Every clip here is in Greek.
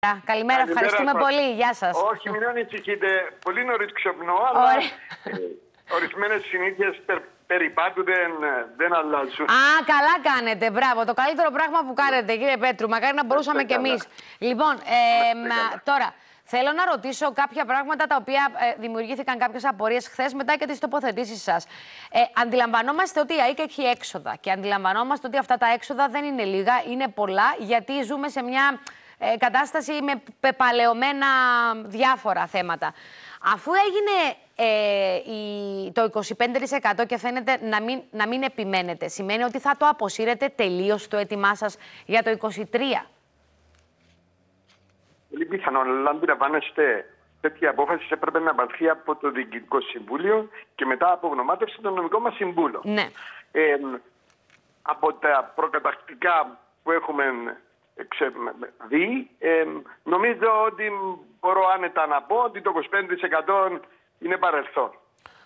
Καλημέρα, Καλημέρα. ευχαριστούμε πολύ. Γεια σας. Όχι, μην ανησυχείτε. Πολύ νωρίς ξυπνώ, αλλά ε, ορισμένες συνήθειες περιπάτου δεν, δεν αλλάζουν. Α, καλά κάνετε. Μπράβο. Το καλύτερο πράγμα που κάνετε, κύριε Πέτρου. Μακάρι να μπορούσαμε κι εμείς. Λοιπόν, ε, τώρα. Θέλω να ρωτήσω κάποια πράγματα τα οποία ε, δημιουργήθηκαν κάποιες απορίες χθες μετά και τις τοποθετήσεις σας. Ε, αντιλαμβανόμαστε ότι η ΑΕΚ έχει έξοδα και αντιλαμβανόμαστε ότι αυτά τα έξοδα δεν είναι λίγα, είναι πολλά, γιατί ζούμε σε μια ε, κατάσταση με πεπαλαιωμένα διάφορα θέματα. Αφού έγινε ε, η, το 25% και φαίνεται να μην, να μην επιμένετε, σημαίνει ότι θα το αποσύρετε τελείως το έτοιμά σας για το 23%. Πολύ πιθανό, αλλά αντιλαμβάνεστε, τέτοια απόφαση έπρεπε να πάρθει από το Διοικητικό Συμβούλιο και μετά από γνωμάτευση των νομικών μας συμβούλων. Ναι. Ε, από τα προκατακτικά που έχουμε δει, ε, νομίζω ότι μπορώ άνετα να πω ότι το 25% είναι παρελθόν.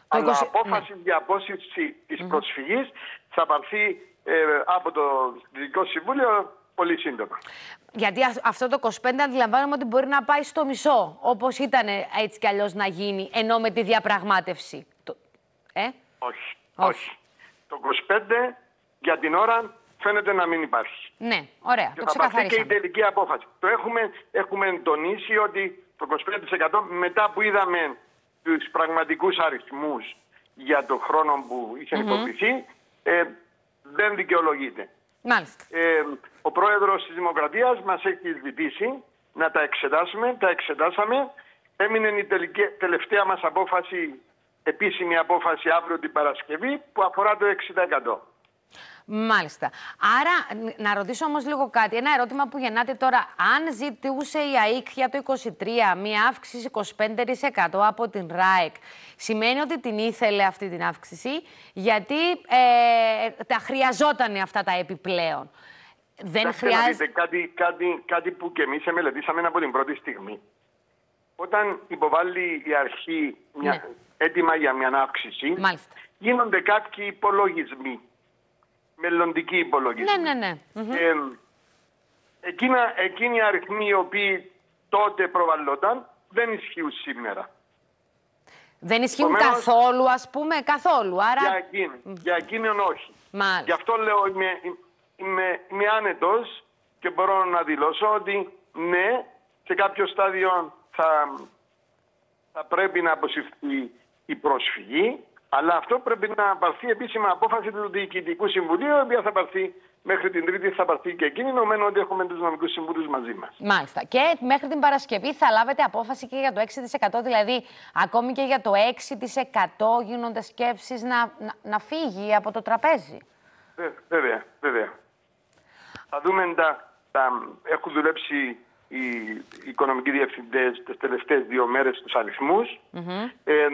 Αλλά 20... απόφαση ναι. για απόσυρση της mm προσφυγής θα πάρθει ε, από το Διοικητικό Συμβούλιο πολύ σύντομα. Γιατί αυτό το 25 αντιλαμβάνομαι ότι μπορεί να πάει στο μισό, όπως ήταν έτσι κι αλλιώς να γίνει, ενώ με τη διαπραγμάτευση. Ε; Όχι, όχι. Το 25 για την ώρα φαίνεται να μην υπάρχει. Ναι, ωραία. Και το θα πάρθει και η τελική απόφαση. Το έχουμε, έχουμε τονίσει ότι το 25% μετά που είδαμε τους πραγματικούς αριθμούς για το χρόνο που είχε mm υποβληθεί, ε, δεν δικαιολογείται. Μάλιστα. Ε, ο πρόεδρος της Δημοκρατίας μας έχει ζητήσει να τα εξετάσουμε, τα εξετάσαμε. Έμεινε η τελική, τελευταία μας απόφαση, επίσημη απόφαση αύριο την Παρασκευή που αφορά το 60%. Μάλιστα. Άρα, να ρωτήσω όμως λίγο κάτι. Ένα ερώτημα που γεννάται τώρα. Αν ζητούσε η ΑΕΚ για το 23 μία αύξηση 25% από την ΡΑΕΚ, σημαίνει ότι την ήθελε αυτή την αύξηση, γιατί ε, τα χρειαζόταν αυτά τα επιπλέον. Δεν χρειάζεται. Κάτι, κάτι, κάτι που και εμείς μελετήσαμε από την πρώτη στιγμή. Όταν υποβάλλει η αρχή μια, ναι. έτοιμα για μια αύξηση, Μάλιστα. γίνονται κάποιοι υπολογισμοί μελλοντική υπολογισμή. Ναι, ναι, ναι. Ε, εκείνα, εκείνοι οι αριθμοί οι οποίοι τότε προβαλλόταν δεν ισχύουν σήμερα. Δεν ισχύουν καθόλου, ας πούμε, καθόλου. Άρα... Για, εκείνη, για εκείνον όχι. Μάλιστα. Γι' αυτό λέω είμαι, είμαι, είμαι άνετος και μπορώ να δηλώσω ότι ναι, σε κάποιο στάδιο θα, θα πρέπει να αποσυρθεί η προσφυγή αλλά αυτό πρέπει να πάρθει επίσημα απόφαση του Διοικητικού Συμβουλίου, η οποία θα πάρθει μέχρι την Τρίτη, θα πάρθει και εκείνη, νομένου ότι έχουμε τους νομικούς συμβούλους μαζί μας. Μάλιστα. Και μέχρι την Παρασκευή θα λάβετε απόφαση και για το 6%, δηλαδή ακόμη και για το 6% γίνονται σκέψεις να, να, να, φύγει από το τραπέζι. βέβαια, βέβαια. Θα δούμε τα, τα έχουν δουλέψει οι οικονομικοί διευθυντές τις τελευταίες δύο μέρες τους αριθμούς. ε,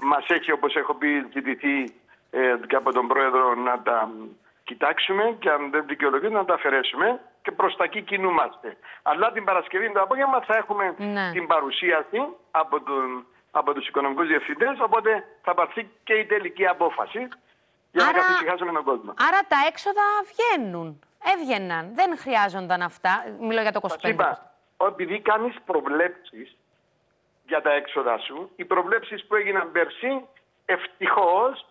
μας έχει, όπως έχω πει, ζητηθεί ε, και από τον Πρόεδρο να τα κοιτάξουμε και αν δεν δικαιολογείται να τα αφαιρέσουμε και προς τα εκεί κινούμαστε. Αλλά την Παρασκευή το απόγευμα θα έχουμε ναι. την παρουσίαση από, τον, από τους οικονομικούς διευθυντές, οπότε θα πάρθει και η τελική απόφαση για άρα, να καθησυχάσουμε τον κόσμο. Άρα τα έξοδα βγαίνουν, έβγαιναν, δεν χρειάζονταν αυτά, μιλώ για το 25. Είπα, επειδή κάνεις προβλέψεις για τα έξοδα σου. Οι προβλέψεις που έγιναν πέρσι, ευτυχώς,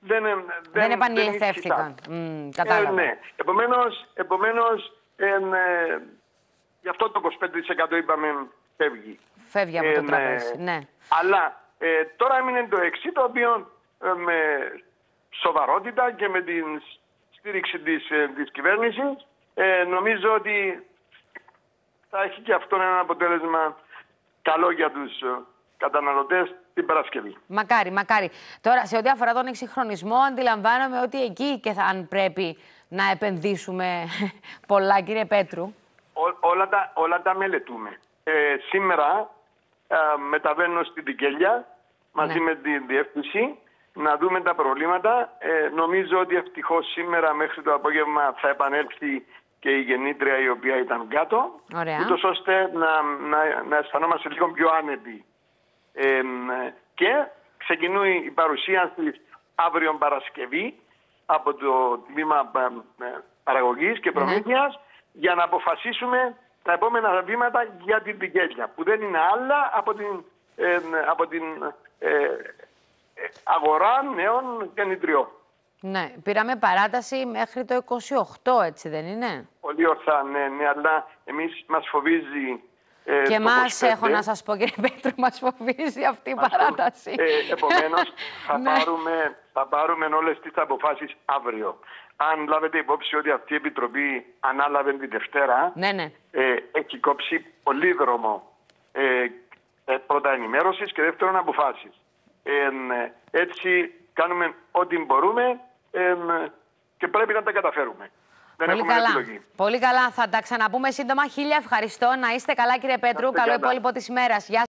δεν, δεν, δεν επανηλευθεύτηκαν. Mm, κατάλαβα. Ε, ναι. Επομένως, επομένως ε, γι' αυτό το 25% είπαμε φεύγει. Φεύγει από το τραπέζι, ναι. Αλλά ε, τώρα έμεινε το εξή, το οποίο ε, με σοβαρότητα και με την στήριξη της, ε, της κυβέρνησης νομίζω ότι θα έχει και αυτό ένα αποτέλεσμα καλό για τους ε, καταναλωτές την Παρασκευή. Μακάρι, μακάρι. Τώρα, σε ό,τι αφορά τον εξυγχρονισμό, αντιλαμβάνομαι ότι εκεί και θα, αν πρέπει να επενδύσουμε πολλά, κύριε Πέτρου. όλα, τα, όλα τα μελετούμε. Ε, σήμερα ε, μεταβαίνω στη Δικέλια μαζί ναι. με τη διεύθυνση να δούμε τα προβλήματα. Ε, νομίζω ότι ευτυχώς σήμερα μέχρι το απόγευμα θα επανέλθει και η γεννήτρια η οποία ήταν κάτω, Ωραία. ούτως ώστε να, να, να αισθανόμαστε λίγο πιο άνετοι. Ε, και ξεκινούει η παρουσίαση αύριο Παρασκευή από το τμήμα ε, παραγωγής και ναι. προμήθειας για να αποφασίσουμε τα επόμενα βήματα για την Πικέλια, που δεν είναι άλλα από την, ε, από την ε, ε, αγορά νέων γεννητριών. Ναι, πήραμε παράταση μέχρι το 28, έτσι δεν είναι; Πολύ ορθά, ναι, ναι, αλλά εμείς μας φοβίζει ε, και το εμά 25. έχω να σας πω, κύριε Πέτρου, μας φοβίζει αυτή η παράταση. Ε, Επομένως, θα, Ναι. πάρουμε, θα πάρουμε όλες τις αποφάσεις αύριο. Αν λάβετε υπόψη ότι αυτή η Επιτροπή ανάλαβε τη Δευτέρα, Ναι, ναι. ε, έχει κόψει πολύ δρόμο. Ε, ε, πρώτα ενημέρωσης και δεύτερον αποφάσεις. έτσι κάνουμε ό,τι μπορούμε ε, και πρέπει να τα καταφέρουμε. Δεν Πολύ έχουμε καλά. επιλογή. Πολύ καλά. Θα τα ξαναπούμε σύντομα. Χίλια ευχαριστώ. Να είστε καλά, κύριε Πέτρου. είστε Καλό καλά. υπόλοιπο της ημέρας. Γεια